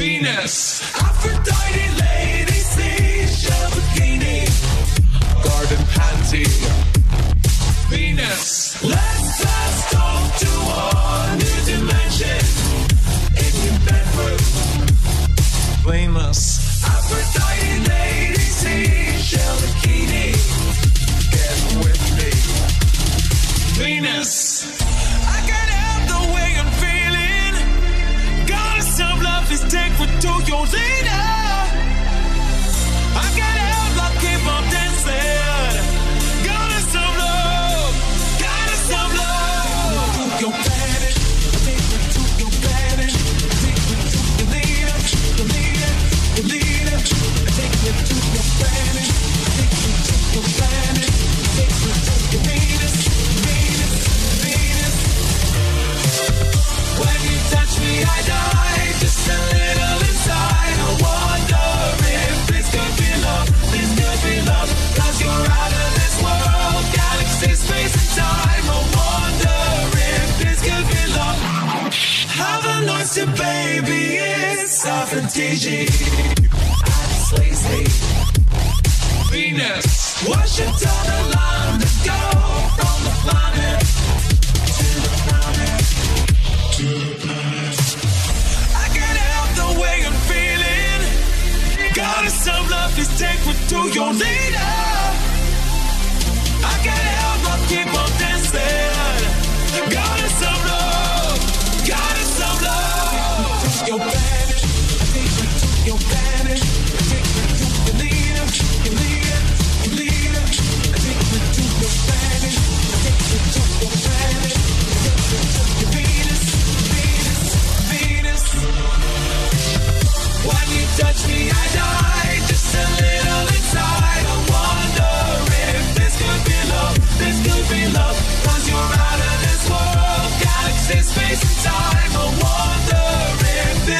Venus. Aphrodite goes. Asaf and TG. Sleazy. Venus. Washington alarm to go from the planet to the planet to the planet. I can't help the way I'm feeling. Gotta some love, please take me to your leader. I can't help but keep on dancing. Gotta some love, gotta some love. Your back.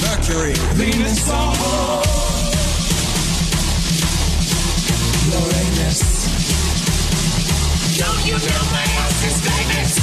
Mercury, Venus, Uranus. Don't you know my house is famous?